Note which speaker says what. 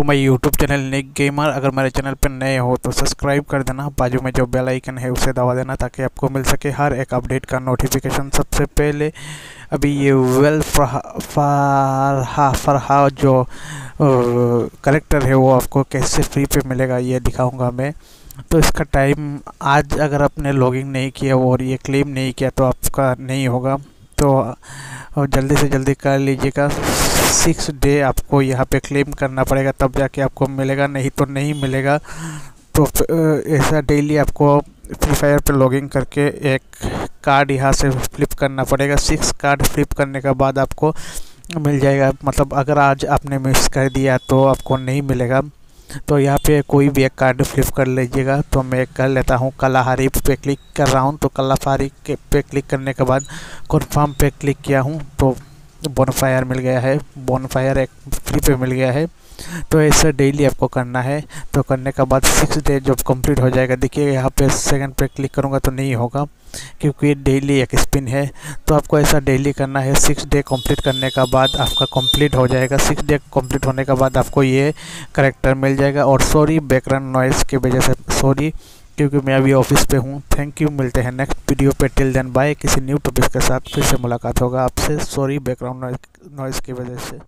Speaker 1: To my YouTube channel Nick gamer अगर मेरे channel पर नए हो तो सब्सक्राइब कर देना। बाजू में जो बेल आइकन है, उसे दबा देना ताकि आपको मिल सके हर एक अपडेट का नोटिफिकेशन सबसे पहले, अभी ये वेल फरहा फरहा जो करेक्टर है, वो आपको कैसे फ्री पे मिलेगा, ये दिखाऊँगा मैं। तो इसका टाइम आज अगर आपने लॉगिंग नहीं किया और ये क्लेम नहीं किया तो आपका नहीं होगा। तो जल्दी से जल्दी कर लीजिएगा। सिक्स डे आपको यहाँ पे क्लेम करना पड़ेगा, तब जाके आपको मिलेगा, नहीं तो नहीं मिलेगा। तो ऐसा डेली आपको फ्री फायर पे लॉगिन करके एक कार्ड यहाँ से फ्लिप करना पड़ेगा। सिक्स कार्ड फ्लिप करने के बाद आपको मिल जाएगा। मतलब अगर आज आपने मिस कर दिया तो आपको नहीं मिलेगा। तो यहाँ पे कोई भी एक कार्ड फ्लिप कर लीजिएगा। तो मैं कर लेता हूँ कलाहारी पे क्लिक कर रहा हूँ। तो कलाहारी पे क्लिक करने के बाद कन्फर्म पे क्लिक किया हूँ। तो बोनफायर मिल गया है बोनफायर एक फ्री पे मिल गया है। तो ऐसे डेली आपको करना है। तो करने के बाद सिक्स डे जब कंप्लीट हो जाएगा, देखिए यहाँ पे सेकंड पे क्लिक करूँगा तो नहीं होगा, क्योंकि ये डेली एक स्पिन है। तो आपको ऐसा डेली करना है सिक्स डे कंप्लीट करने का बाद आपका कंप्लीट हो जाएगा। सिक्स डे कंप्लीट होने के बाद आपको ये करेक्टर मिल जाएगा। और सॉरी बैकग्राउंड नॉइज़ की वजह से सॉरी क्योंकि मैं अभी ऑफ़िस पे हूँ। थैंक यू मिलते हैं नेक्स्ट वीडियो पे. टिल देन बाय किसी न्यू टॉपिक के साथ फिर से मुलाकात होगा आपसे. सॉरी बैकग्राउंड नॉइज़ की वजह से।